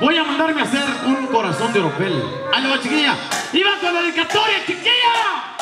Voy a mandarme a hacer un corazón de oropel. ¡Aló, chiquilla! ¡Iba con la dedicatoria, chiquilla!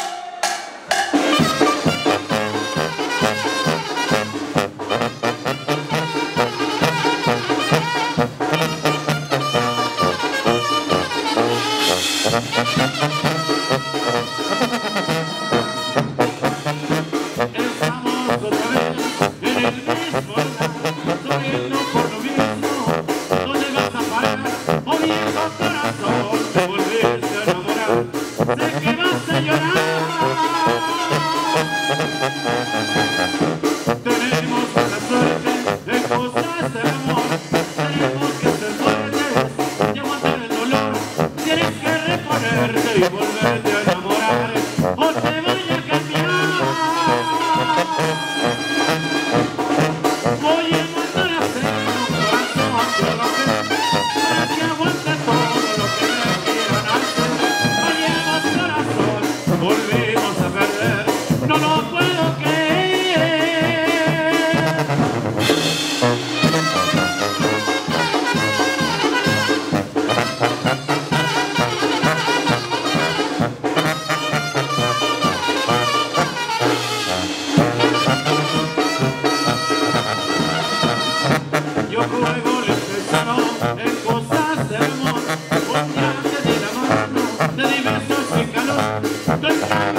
Tenemos una suerte de cosas que hacemos, tenemos que ser buenos, llevándote el dolor, tienes que reponerte y volver. Thank you.